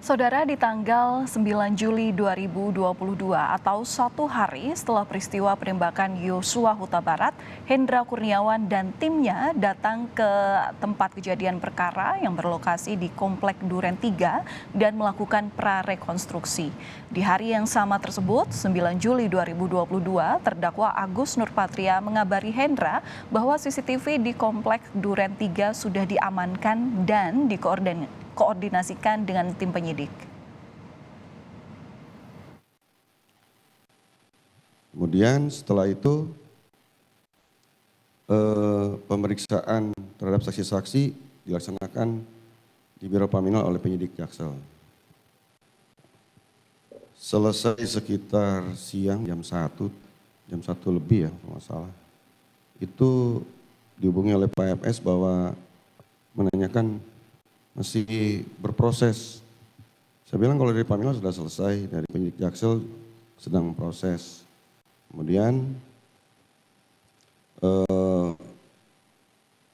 Saudara di tanggal 9 Juli 2022 atau satu hari setelah peristiwa penembakan Yosua Huta Barat, Hendra Kurniawan dan timnya datang ke tempat kejadian perkara yang berlokasi di Komplek Duren 3 dan melakukan prarekonstruksi. Di hari yang sama tersebut, 9 Juli 2022, terdakwa Agus Nurpatria mengabari Hendra bahwa CCTV di Komplek Duren 3 sudah diamankan dan dikoordinasikan koordinasikan dengan tim penyidik. Kemudian setelah itu eh, pemeriksaan terhadap saksi-saksi dilaksanakan di Biro Paminal oleh penyidik Jaksel. Selesai sekitar siang jam 1, jam 1 lebih ya kalau salah. Itu dihubungi oleh Pak FS bahwa menanyakan masih berproses. Saya bilang kalau dari Pamela sudah selesai, dari penyidik Jaksel sedang proses. Kemudian eh,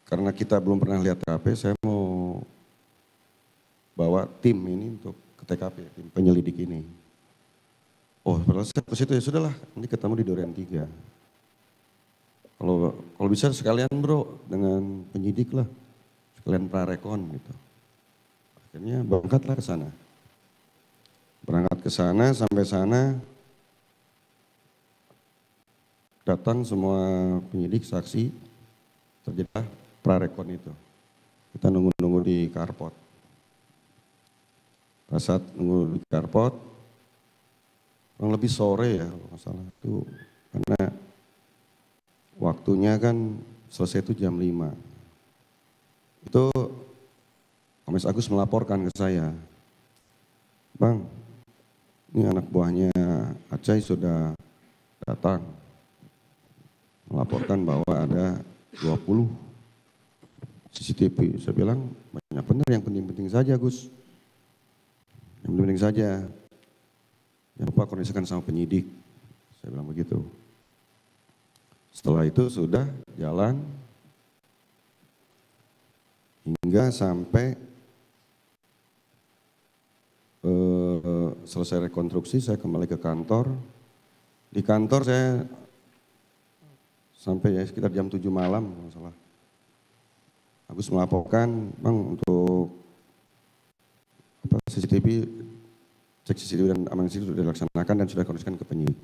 karena kita belum pernah lihat TKP, saya mau bawa tim ini untuk ke TKP, tim penyelidik ini. Oh, padahal saya ke situ ya sudahlah, ini ketemu di Durian 3. Kalau kalau bisa sekalian bro dengan penyidik lah, sekalian prarekon gitu. Akhirnya berangkatlah ke sana. Berangkat ke sana, sampai sana datang semua penyidik, saksi, terjadi prarekon itu. Kita nunggu-nunggu di karpot. Pas saat nunggu di karpot, kurang lebih sore ya kalau salah itu karena waktunya kan selesai itu jam 5. Itu Komis Agus melaporkan ke saya, Bang, ini anak buahnya Acai sudah datang melaporkan bahwa ada 20 CCTV. Saya bilang banyak benar yang penting-penting saja Gus. Yang penting-penting saja. Jangan lupa kondisikan sama penyidik. Saya bilang begitu. Setelah itu sudah jalan hingga sampai eh, selesai rekonstruksi saya kembali ke kantor. Di kantor saya sampai ya sekitar jam 7 malam masalah. Agus melaporkan, Bang untuk CCTV cek CCTV dan aman CCTV sudah dilaksanakan dan sudah kondisikan ke penyidik.